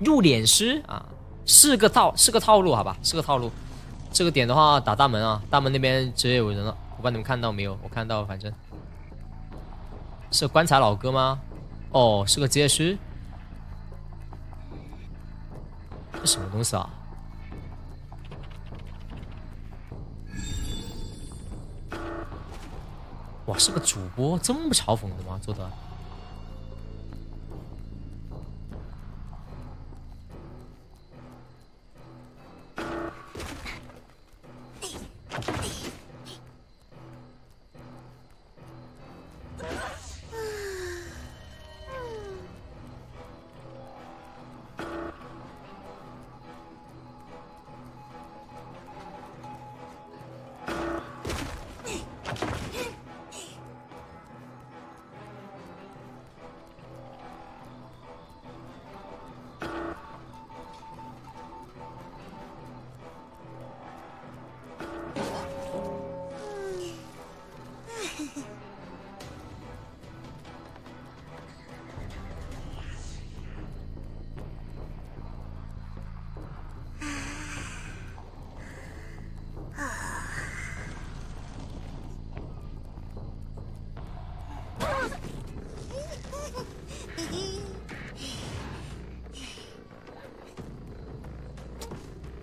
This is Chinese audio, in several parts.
入殓师啊，是个套是个套路，好吧，是个套路。这个点的话，打大门啊，大门那边直接有人了，我不知道你们看到没有？我看到，反正是棺材老哥吗？哦，是个接师。这什么东西啊？哇，是个主播，这么嘲讽的吗？做的？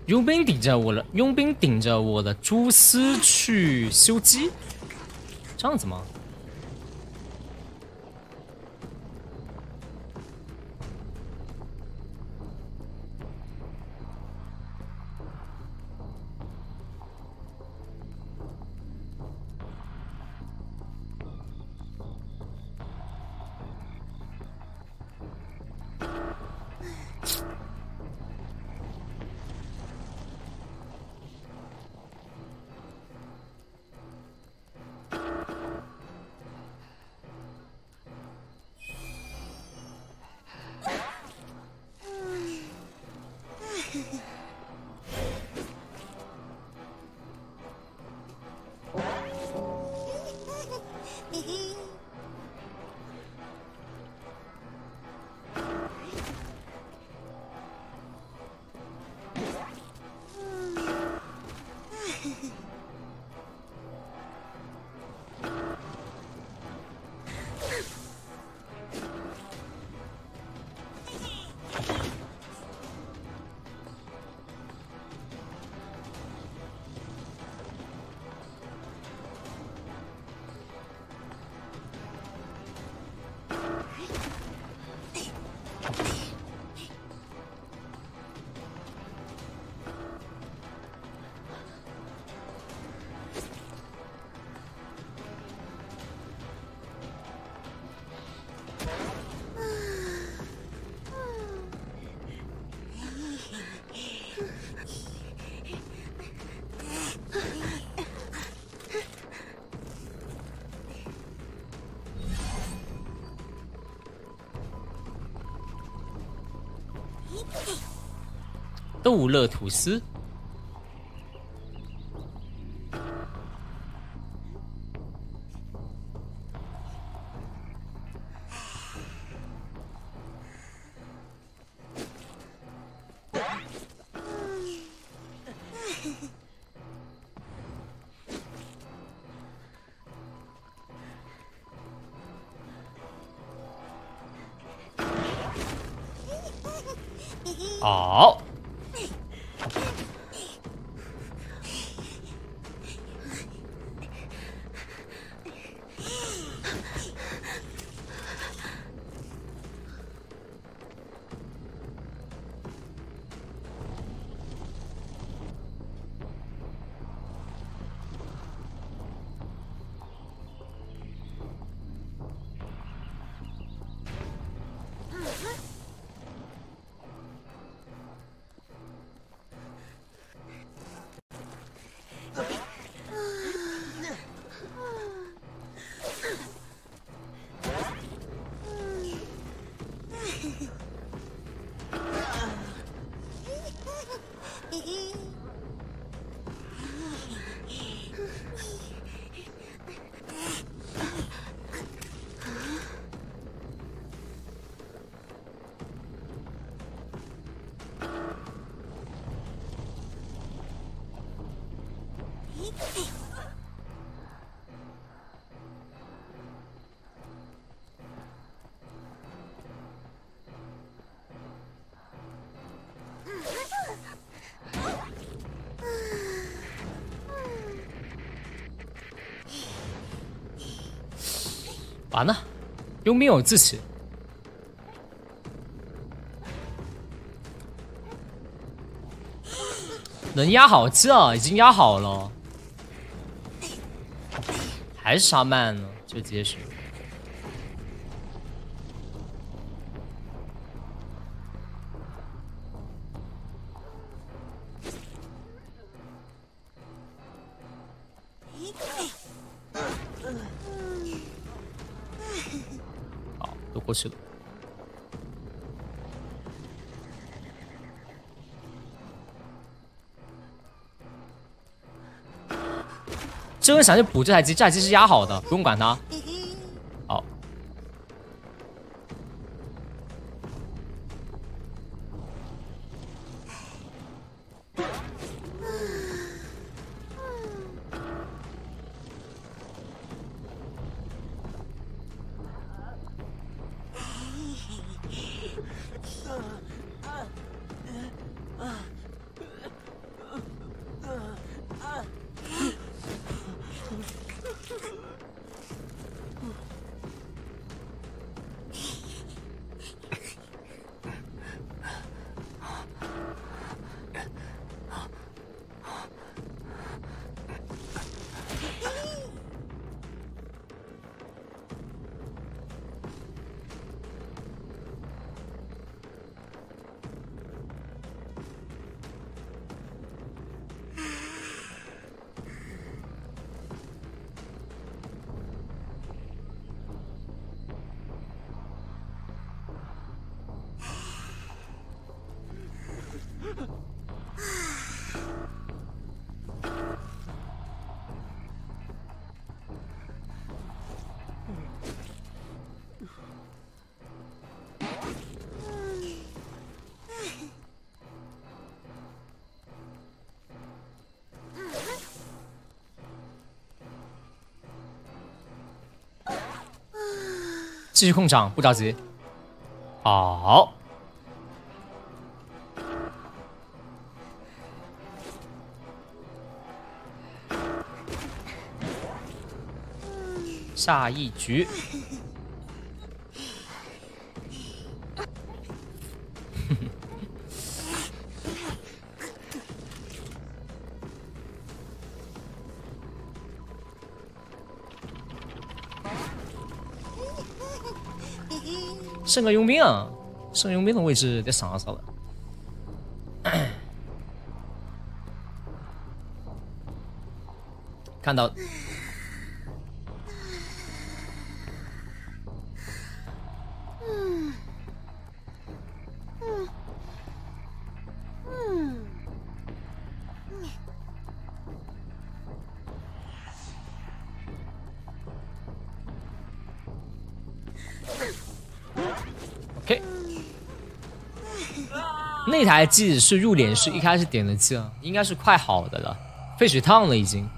佣兵顶着我了佣兵顶着我的蛛丝去修机，这样子吗？逗乐吐司。好。Hey! 完了，佣兵有自持，能压好这，已经压好了，还是杀慢呢？就结石。过去了。这个想去补这台机，这台机是压好的，不用管它。继续控场，不着急。好，下一局。剩个佣兵啊，剩佣兵的位置得上上了。看到，OK，那台机子是入殓师一开始点的机啊，应该是快好的了，废水烫了已经。